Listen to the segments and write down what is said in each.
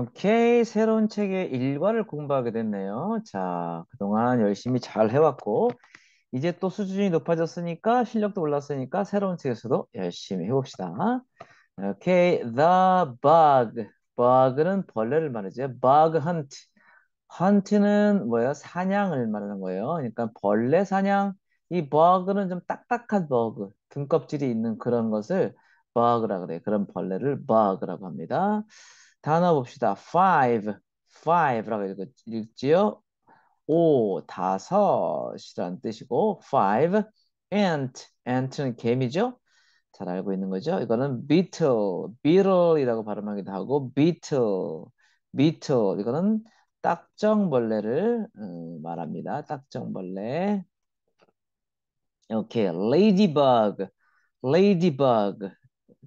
오케이. 새로운 책의 일과를 공부하게 됐네요. 자, 그동안 열심히 잘 해왔고, 이제 또 수준이 높아졌으니까, 실력도 올랐으니까, 새로운 책에서도 열심히 해봅시다. 오케이. The bug. bug는 벌레를 말하죠. bug hunt. hunt는 뭐예요? 사냥을 말하는 거예요. 그러니까 벌레 사냥. 이 bug는 좀 딱딱한 bug, 등껍질이 있는 그런 것을 bug라 그래요. 그런 벌레를 bug라고 합니다. 단어 봅시다. five, five라고 읽- 읽지요. 오, 다섯이라는 뜻이고 five, ant, ant는 개미죠. 잘 알고 있는 거죠. 이거는 beetle, beetle이라고 발음하기도 하고 beetle, beetle 이거는 딱정벌레를 음, 말합니다. 딱정벌레. 오케이, ladybug, ladybug.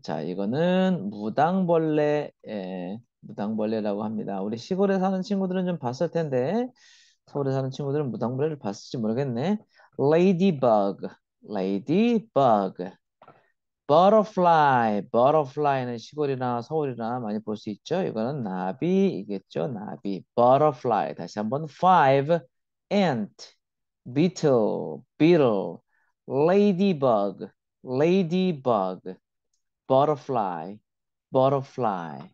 자, 이거는 무당벌레, 예, 무당벌레라고 합니다. 우리 시골에 사는 친구들은 좀 봤을 텐데, 서울에 사는 친구들은 무당벌레를 봤을지 모르겠네. ladybug, ladybug. butterfly, butterfly는 시골이나 서울이나 많이 볼 수 있죠. 이거는 나비이겠죠. 나비, butterfly. 다시 한번 five, ant, beetle, beetle, ladybug, ladybug. Butterfly, butterfly.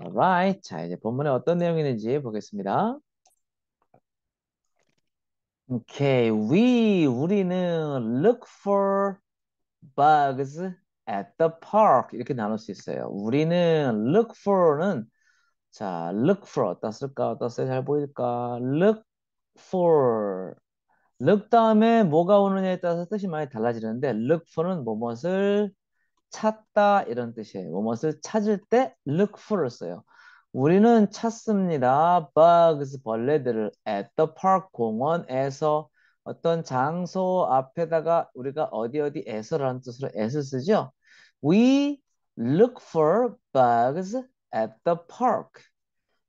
Alright. 자, 이제 본문에 어떤 내용이 있는지 보겠습니다. Okay, we, 우리는 look for bugs at the park. 이렇게 나눌 수 있어요. 우리는 look for는 자, look for 어디다 쓸까? 어디다 써야 잘 보일까? look for look 다음에 뭐가 오느냐에 따라서 뜻이 많이 달라지는데 look for는 뭐뭇을 찾다 이런 뜻이에요. 무엇을 찾을 때 look for를 써요. 우리는 찾습니다. bugs, 벌레들을 at the park, 공원에서 어떤 장소 앞에다가 우리가 어디 어디에서라는 뜻으로 at을 쓰죠. We look for bugs at the park.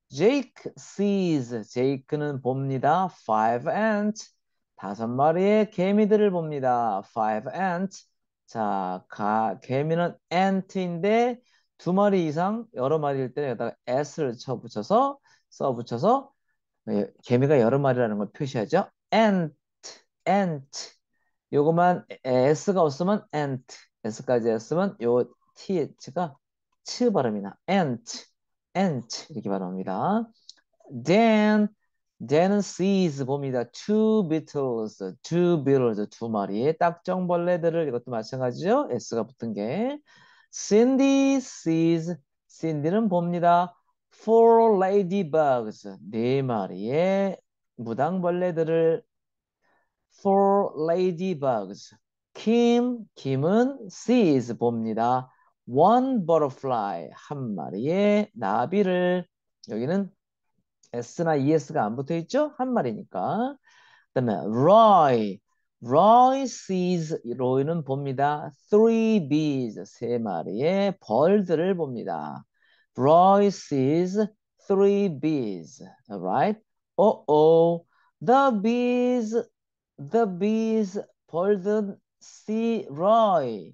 Jake sees, 제이크는 봅니다. Five ants, 다섯 마리의 개미들을 봅니다. Five ants. 자, 가, 개미는 ant인데 두 마리 이상 여러 마리일 때는 여기다가 s를 쳐 붙여서 써 붙여서 예, 개미가 여러 마리라는 걸 표시하죠. ant, ant. 요거만 s가 없으면 ant, s까지 했으면 요 th가 치 발음이나 ant, ant 이렇게 발음합니다. then then sees 봅니다. two beetles, two beetles 두 마리의 딱정벌레들을 이것도 마찬가지죠. s가 붙은 게 Cindy sees Cindy는 봅니다. four ladybugs 네 마리의 무당벌레들을 four ladybugs Kim 김은 sees 봅니다. one butterfly 한 마리의 나비를 여기는 S나 ES가 안 붙어 있죠? 한 마리니까. 그다음에 Roy. Roy sees 로이는 봅니다. Three bees 세 마리의 벌들을 봅니다. Roy sees three bees. Alright? Oh oh. The bees the bees 벌든 see Roy.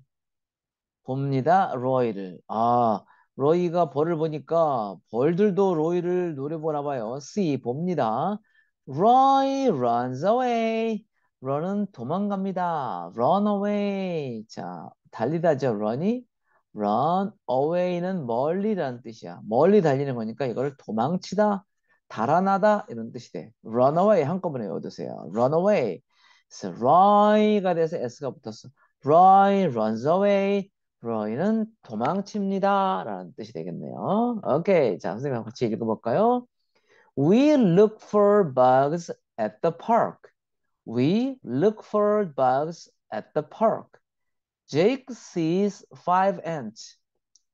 봅니다. 로이를. 아, 로이가 벌을 보니까 벌들도 로이를 노려보나 봐요. see 봅니다. Roy runs away. run은 도망갑니다. run away. 자, 달리다죠. run이. run away는 멀리라는 뜻이야. 멀리 달리는 거니까 이걸 도망치다, 달아나다 이런 뜻이 돼. run away 한꺼번에 외워두세요. run away. 그래서 Roy가 돼서 S가 붙었어. Roy runs away. Roy는 도망칩니다. 라는 뜻이 되겠네요. 오케이. 자, 선생님 같이 읽어볼까요? We look for bugs at the park. We look for bugs at the park. Jake sees five ants.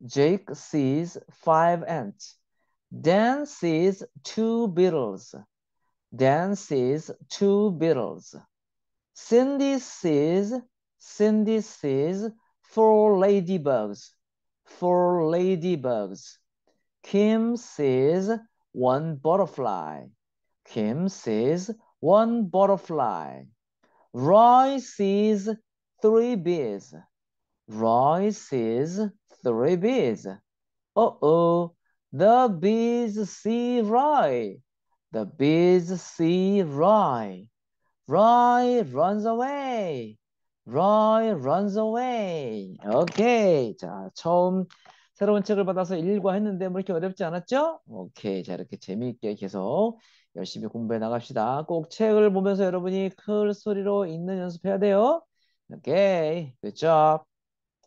Jake sees five ants. Dan sees two beetles. Dan sees two beetles. Cindy sees, Cindy sees four ladybugs. Four ladybugs. Kim sees one butterfly. Kim sees one butterfly. Roy sees three bees. Roy sees three bees. Uh-oh, The bees see Roy. The bees see Roy. Roy runs away. Roy runs away. 오케이. 자, 처음 새로운 책을 받아서 읽고 했는데 뭐 이렇게 어렵지 않았죠? 오케이. 자, 이렇게 재미있게 계속 열심히 공부해 나갑시다. 꼭 책을 보면서 여러분이 큰 소리로 읽는 연습해야 돼요. 오케이. Good job.